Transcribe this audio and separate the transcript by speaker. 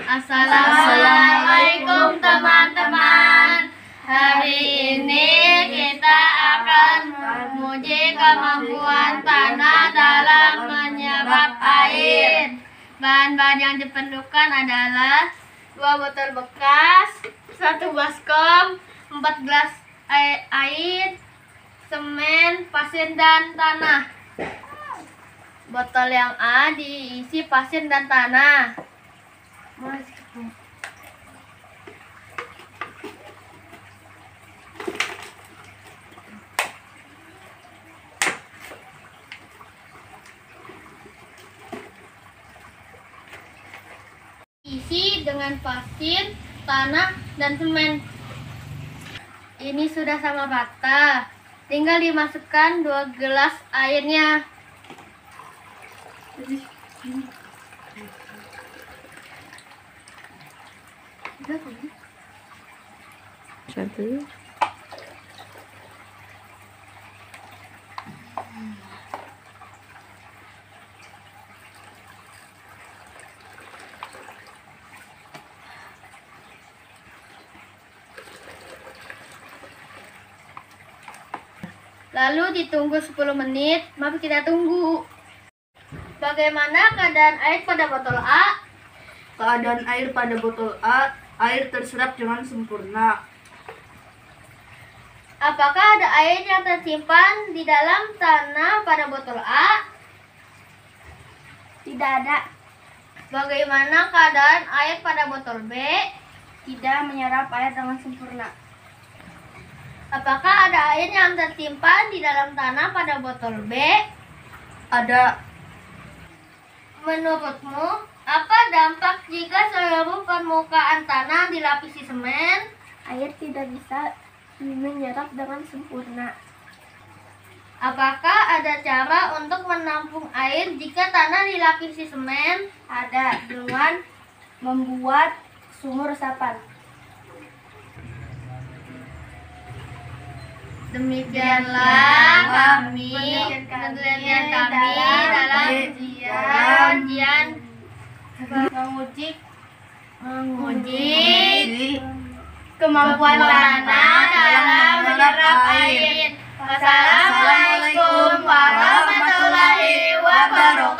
Speaker 1: Assalamualaikum teman-teman. Hari ini kita akan menguji kemampuan tanah dalam menyerap air. Bahan-bahan yang diperlukan adalah dua botol bekas, satu baskom, empat gelas air semen, pasir dan tanah. Botol yang A diisi pasir dan tanah. Isi dengan pasir, tanah, dan semen. Ini sudah sama rata. Tinggal dimasukkan dua gelas airnya.
Speaker 2: Satu.
Speaker 1: Lalu ditunggu 10 menit. Mari kita tunggu. Bagaimana keadaan air pada botol A?
Speaker 3: Keadaan air pada botol A, air terserap dengan sempurna.
Speaker 1: Apakah ada air yang tersimpan di dalam tanah pada botol A?
Speaker 3: Tidak ada,
Speaker 1: Bagaimana keadaan air pada botol B?
Speaker 3: tidak menyerap air dengan sempurna.
Speaker 1: Apakah ada air yang tersimpan di dalam tanah pada botol B?
Speaker 3: Ada
Speaker 1: Menurutmu, apa dampak jika seluruh permukaan tanah dilapisi semen?
Speaker 3: air tidak bisa menyerap dengan sempurna.
Speaker 1: Apakah ada cara untuk menampung air jika tanah dilapisi semen?
Speaker 3: Ada dengan membuat sumur resapan.
Speaker 1: Demikianlah kami penelitian kami dalam ujian ujian menguji menguji kemampuan tanah dalam menyerap air. Wassalamualaikum warahmatullahi wabarakatuh.